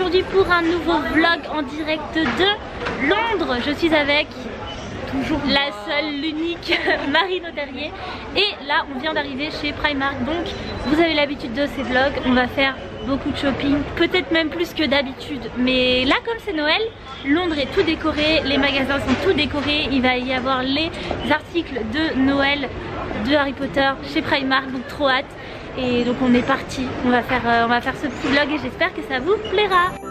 aujourd'hui pour un nouveau vlog en direct de Londres. Je suis avec toujours la seule, l'unique Marine Terrier. Et là, on vient d'arriver chez Primark. Donc, vous avez l'habitude de ces vlogs. On va faire beaucoup de shopping, peut-être même plus que d'habitude. Mais là, comme c'est Noël, Londres est tout décoré, les magasins sont tout décorés. Il va y avoir les articles de Noël de Harry Potter chez Primark, donc trop hâte. Et donc on est parti, on va faire, euh, on va faire ce petit vlog et j'espère que ça vous plaira.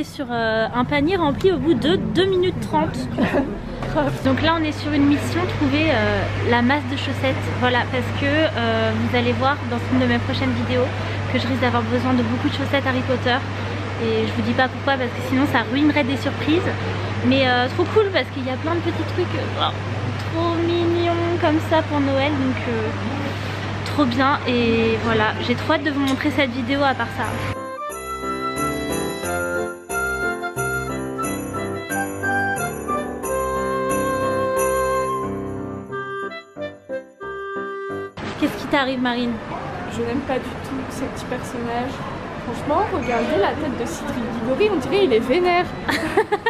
Est sur euh, un panier rempli au bout de 2 minutes 30 Donc là on est sur une mission trouver euh, la masse de chaussettes. Voilà parce que euh, vous allez voir dans une de mes prochaines vidéos que je risque d'avoir besoin de beaucoup de chaussettes Harry Potter. Et je vous dis pas pourquoi parce que sinon ça ruinerait des surprises. Mais trop cool parce qu'il y a plein de petits trucs oh, trop mignons comme ça pour Noël. Donc trop bien. Et voilà j'ai trop hâte de vous montrer cette vidéo à part ça t'arrive Marine Je n'aime pas du tout ces petits personnages. Franchement, regardez la tête de Cédric Diggory, on dirait il est vénère.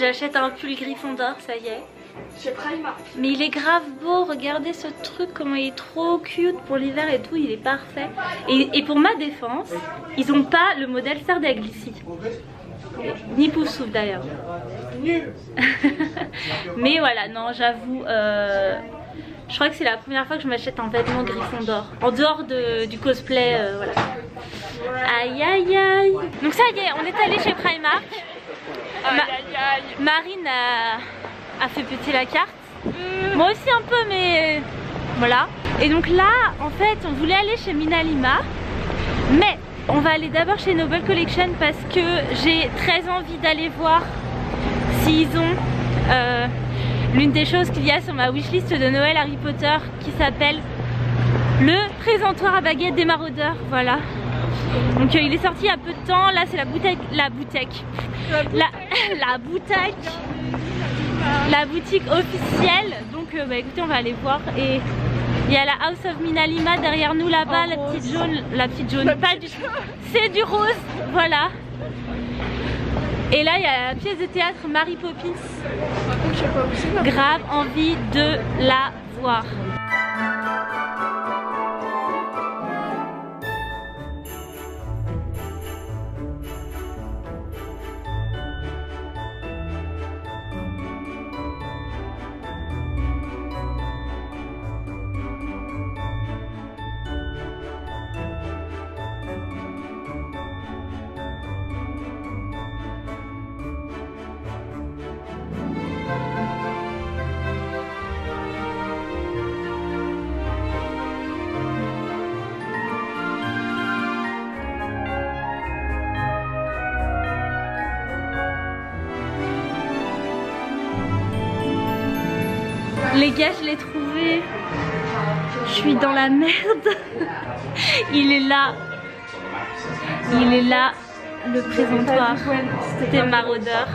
j'achète un pull Gryffondor, ça y est. Chez Primark. Mais il est grave beau, regardez ce truc, comment il est trop cute pour l'hiver et tout, il est parfait. Et, pour ma défense, ils ont pas le modèle Sardaigle ici. Ni Poufsouffle d'ailleurs. Mais voilà, non, j'avoue, euh, je crois que c'est la première fois que je m'achète un vêtement Gryffondor. En dehors du cosplay, euh, voilà. Aïe aïe aïe. Donc ça y est, on est allé chez Primark. Marine a, fait petit la carte. Moi aussi un peu, mais voilà. Et donc là, en fait, on voulait aller chez Minalima. Mais on va aller d'abord chez Noble Collection parce que j'ai très envie d'aller voir s'ils ont euh, l'une des choses qu'il y a sur ma wishlist de Noël Harry Potter qui s'appelle le présentoir à baguette des maraudeurs. Voilà. Donc euh, il est sorti il y a peu de temps. Là c'est la boutique, la boutique, la, la boutique officielle. Donc euh, bah, écoutez on va aller voir et il y a la House of Minalima derrière nous là-bas, la petite jaune, la petite jaune, pas du c'est du rose, voilà. Et là il y a la pièce de théâtre Mary Poppins. Grave envie de la voir. Les gars, je l'ai trouvé. Je suis dans la merde. Il est là. Il est là, le présentoir des maraudeurs.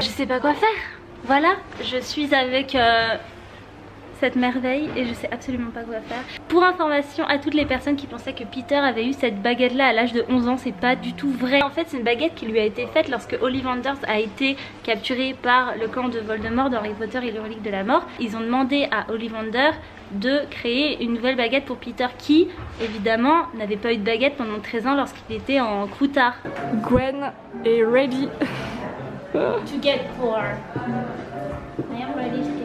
Je sais pas quoi faire. Voilà, je suis avec euh, cette merveille et je sais absolument pas quoi faire. Pour information à toutes les personnes qui pensaient que Peter avait eu cette baguette là à l'âge de 11 ans, c'est pas du tout vrai. En fait c'est une baguette qui lui a été faite lorsque Ollivanders a été capturé par le clan de Voldemort dans Harry Potter et le relique de la mort. Ils ont demandé à Ollivander de créer une nouvelle baguette pour Peter qui évidemment n'avait pas eu de baguette pendant 13 ans lorsqu'il était en croutard. Gwen est ready. to get poor. I am ready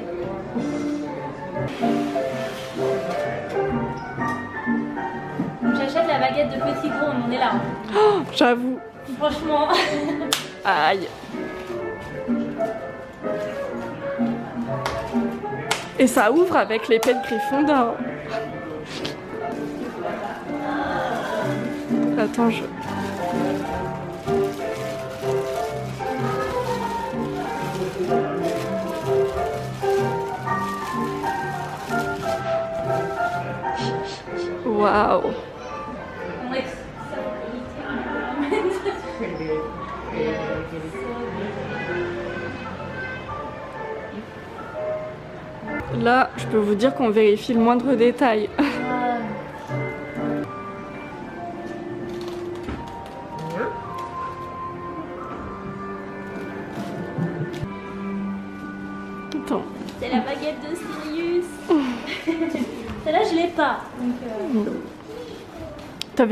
to get poor. Donc j'achète de petits gros, on en est là. J'avoue. Franchement. Aïe. Et ça ouvre avec l'épée de Gryffondor. Attends, je... Là, je peux vous dire qu'on vérifie le moindre détail.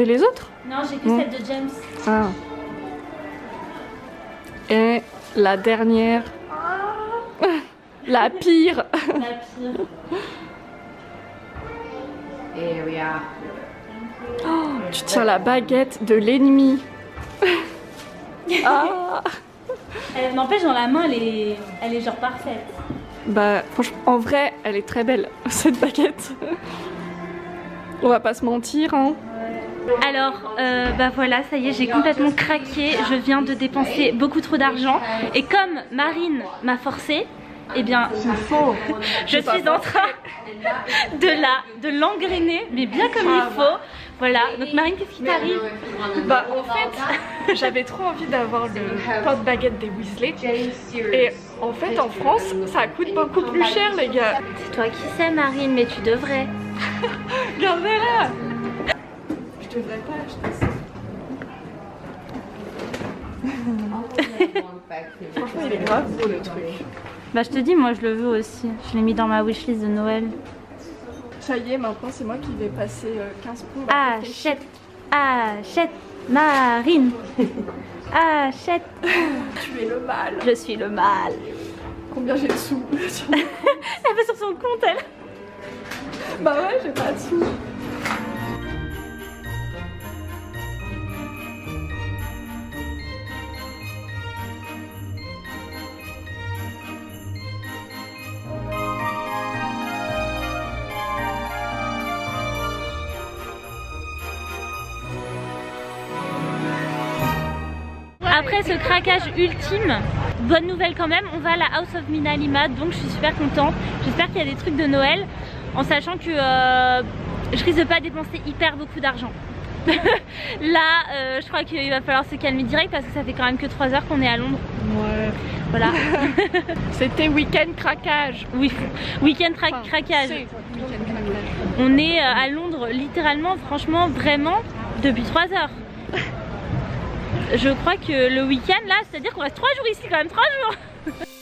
Les autres Non, j'ai que Non. celle de James. Ah. Et la dernière. La pire. La pire. Here we are. Tu tiens la baguette de l'ennemi. Ah. Elle n'empêche, dans la main, elle est, elle est genre parfaite. Bah, franchement, en vrai, elle est très belle, cette baguette. On va pas se mentir, hein. Alors, euh, bah voilà, ça y est, j'ai complètement craqué. Je viens de dépenser beaucoup trop d'argent. Et comme Marine m'a forcé, eh bien, je suis en train de la, de l'engrainer, mais bien comme il faut. Voilà. Donc Marine, qu'est-ce qui t'arrive? Bah, en fait, j'avais trop envie d'avoir le porte-baguette des Weasley. Et en fait, en France, ça coûte beaucoup plus cher, les gars. C'est toi qui sais, Marine, mais tu devrais. Regardez-la Je devrais pas acheter ça. Franchement, il est grave beau, le truc. Bah, je te dis, moi, je le veux aussi. Je l'ai mis dans ma wishlist de Noël. Ça y est, maintenant, c'est moi qui vais passer euh, 15 points. à réfléchir. Achète, achète, Marine. Achète. Tu es le mal. Je suis le mal. Combien j'ai de sous? Elle fait sur son compte, elle. Bah ouais, j'ai pas de sous. Après ce craquage ultime, bonne nouvelle quand même, on va à la House of Minalima, donc je suis super contente. J'espère qu'il y a des trucs de Noël, en sachant que euh, je risque de pas dépenser hyper beaucoup d'argent. Là, euh, je crois qu'il va falloir se calmer direct parce que ça fait quand même que 3 heures qu'on est à Londres. Ouais. Voilà. C'était week-end craquage. oui, week-end Enfin, craquage. craquage. On est euh, à Londres littéralement, franchement, vraiment depuis 3 heures. Je crois que le week-end là, c'est-à-dire qu'on reste 3 jours ici quand même, 3 jours.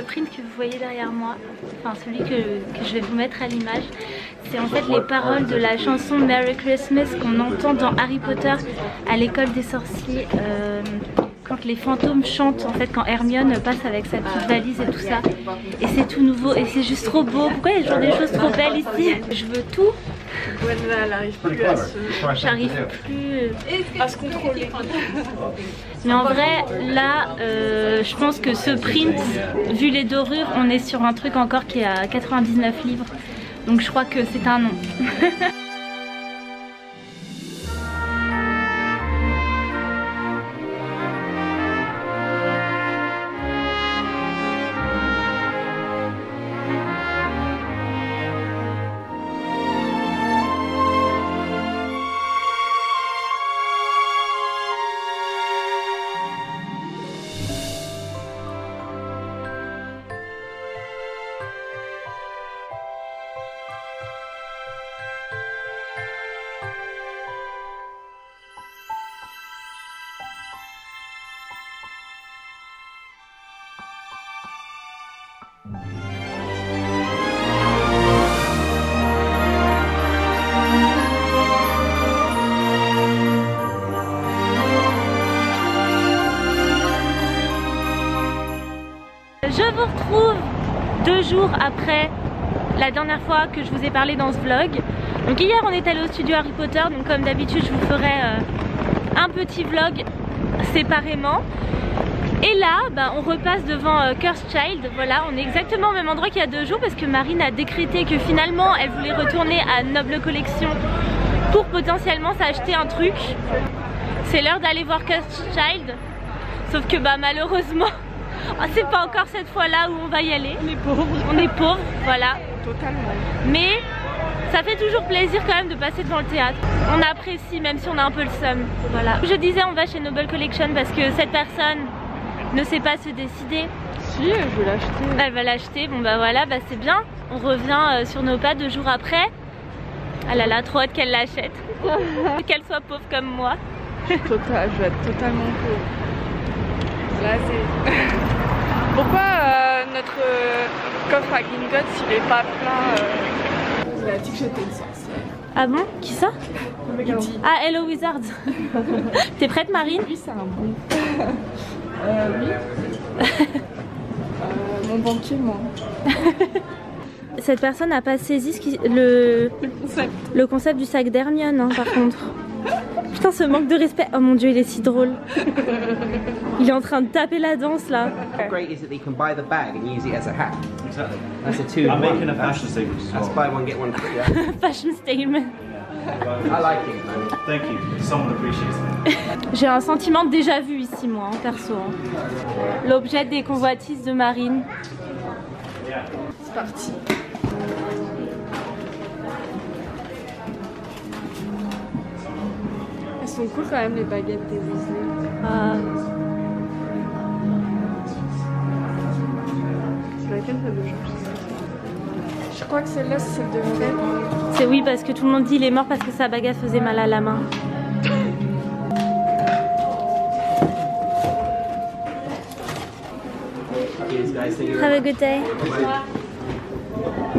Le print que vous voyez derrière moi, enfin celui que, je vais vous mettre à l'image, c'est en fait les paroles de la chanson Merry Christmas qu'on entend dans Harry Potter à l'école des sorciers. euh, quand les fantômes chantent, en fait, quand Hermione passe avec sa petite valise et tout ça. Et c'est tout nouveau et c'est juste trop beau. Pourquoi il y a toujours des choses trop belles ici? Je veux tout, Ouais, là, elle arrive plus à se, j'arrive plus. à se contrôler. Mais en vrai, là, euh, je pense que ce print, vu les dorures, on est sur un truc encore qui est à 99 livres. Donc je crois que c'est un non. je vous retrouve deux jours après la dernière fois que je vous ai parlé dans ce vlog. Donc hier on est allé au studio Harry Potter, donc comme d'habitude je vous ferai euh, un petit vlog séparément. Et là, bah, on repasse devant euh, Curse Child. Voilà, on est exactement au même endroit qu'il y a deux jours parce que Marine a décrété que finalement elle voulait retourner à Noble Collection pour potentiellement s'acheter un truc. C'est l'heure d'aller voir Curse Child. Sauf que bah malheureusement, oh, c'est pas encore cette fois-là où on va y aller. On est pauvres. On est pauvres, voilà. Totalement. Mais ça fait toujours plaisir quand même de passer devant le théâtre. On apprécie même si on a un peu le seum. Voilà. Je disais on va chez Noble Collection parce que cette personne ne sait pas se décider. Si, je vais l'acheter. Elle va l'acheter, bon bah voilà, bah c'est bien. On revient euh, sur nos pas deux jours après. Ah là là, trop hâte qu'elle l'achète. qu'elle soit pauvre comme moi. Total, je vais être totalement pauvre. Là, c'est... Pourquoi euh, notre euh, coffre à Gringotts, il est pas plein euh... Il a dit que j'étais une sorcière. Ah bon? Qui ça? Ah Hello Wizard. T'es prête Marine? Lui, c'est un bon. euh, oui. Euh, mon banquier, moi. Cette personne n'a pas saisi ce qui- le, Le concept. le concept du sac d'Hermione hein, par contre. Putain ce manque de respect. Oh mon dieu il est si drôle. Il est en train de taper la danse là. How great is it that you can buy the bag and use it as a hat? Exactly. That's a two. in I'm one. making a That's- fashion statement as That's well. buy one get one free. yeah? Fashion statement. I like it. Man. Thank you. Someone appreciates it. J'ai un sentiment déjà vu ici moi, en perso. hein. L'objet des convoitises de Marine. C'est parti. Sont cool quand même les baguettes des Weasley. Ah, C'est laquelle celle de Je crois que celle-là c'est celle de Fred. c'est oui parce que tout le monde dit il est mort parce que sa baguette faisait mal à la main. Have a good day. Bye.